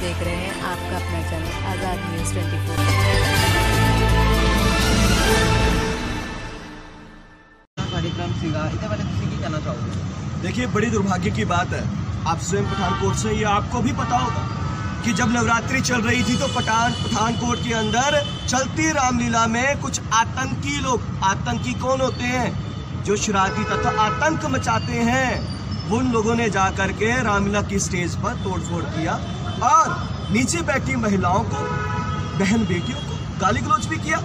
देख रहे हैं आपका अपना चैनल आज़ाद न्यूज़ 24 कार्यक्रम देखिए बड़ी दुर्भाग्य की बात है। आप स्वयं पठानकोट से ये आपको भी पता होगा कि जब नवरात्रि चल रही थी तो पठान पठानकोट के अंदर चलती रामलीला में कुछ आतंकी लोग आतंकी कौन होते हैं? जो शरारती तथा आतंक मचाते हैं। उन लोगों ने जाकर के रामलीला की स्टेज पर तोड़फोड़ किया। और नीचे बैठी महिलाओं को, बहन बेटियों को गाली गलौज भी किया।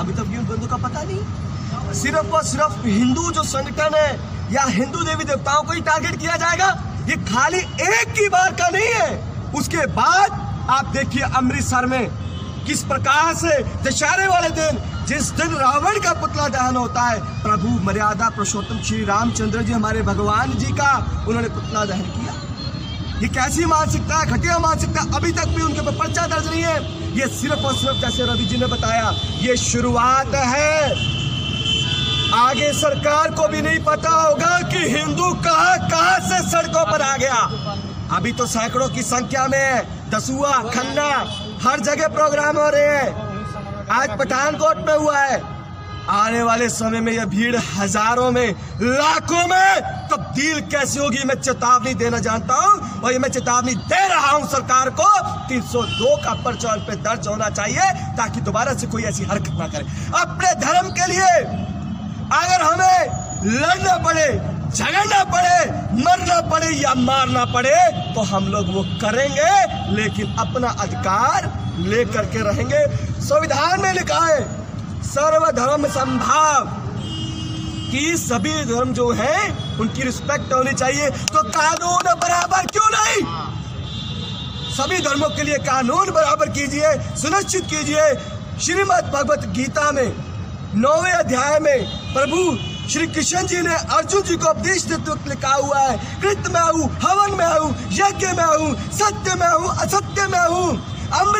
अभी तक भी उन बंदों का पता नहीं। सिर्फ़ और सिर्फ़ हिंदू जो संगठन है या हिंदू देवी देवताओं को ही टारगेट किया जाएगा, ये खाली एक की बार का नहीं है। उसके बाद आप देखिए अमृतसर में किस प्रकार से दशहरे वाले दिन, जिस दिन रावण का पुतला दहन होता है, प्रभु मर्यादा पुरुषोत्तम श्री रामचंद्र जी, हमारे भगवान जी का उन्होंने पुतला दहन किया। ये कैसी मानसिकता है? घटिया मानसिकता अभी तक भी उनके ऊपर पर्चा दर्ज नहीं है। ये सिर्फ़ और सिर्फ़, जैसे रवि जी ने बताया, ये शुरुआत है। आगे सरकार को भी नहीं पता होगा कि हिंदू कहाँ कहाँ से सड़कों पर आ गया। अभी तो सैकड़ों की संख्या में दसुआ, खन्ना, हर जगह प्रोग्राम हो रहे हैं। आज पठानकोट में हुआ है। आने वाले समय में यह भीड़ हज़ारों में, लाखों में, तब्दील कैसी होगी मैं चेतावनी देना जानता हूँ और ये मैं चेतावनी दे रहा हूँ सरकार को 302 का पर्चा पे दर्ज होना चाहिए ताकि दोबारा से कोई ऐसी हरकत ना करे। अपने धर्म के लिए अगर हमें लड़ना पड़े, झगड़ना पड़े, मरना पड़े या मारना पड़े तो हम लोग वो करेंगे, लेकिन अपना अधिकार लेकर के रहेंगे। संविधान में लिखा है सर्वधर्म संभाव कि सभी धर्म जो है, उनकी रिस्पेक्ट होनी चाहिए। तो कानून बराबर क्यों नहीं? सभी धर्मों के लिए कानून बराबर कीजिए, सुनिश्चित कीजिए। श्रीमद भगवत गीता में, नौवे अध्याय में प्रभु श्री कृष्ण जी ने अर्जुन जी को उपदेश देते लिखा हुआ है, कृत में हूँ हवन में आऊ, यज्ञ में हूँ सत्य में हूँ असत्य में हूँ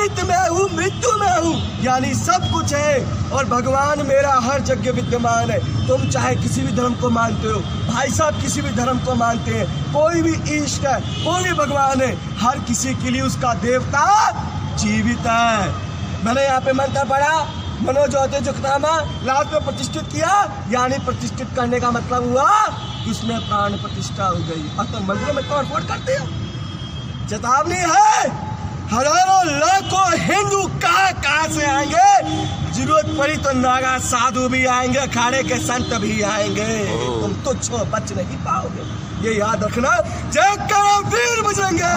अमृत में हूँ, मृत्यु में हूँ। यानी सब कुछ है और भगवान मेरा हर जगह विद्यमान है। तुम चाहे किसी भी धर्म को मानते हो, भाई साहब किसी भी धर्म को मानते हैं, कोई भी इष्ट है कोई भी भगवान है, हर किसी के लिए उसका देवता जीवित है। मैंने यहाँ पे मंत्र पढ़ा मनोज्योति जुकनामा लात में प्रतिष्ठित किया, यानी प्रतिष्ठित करने का मतलब हुआ, उसमें प्राण प्रतिष्ठा हो गई। और तो मंदिरों में तोड़ फोड़ करते हो चेतावनी है, हज़ारों से आएँगे। ज़रूरत पड़ी तो नागा साधु भी आएँगे अखाड़े के संत भी आएँगे। तुम तो छो बच नहीं पाओगे। ये याद रखना जय करो वीर बजेंगे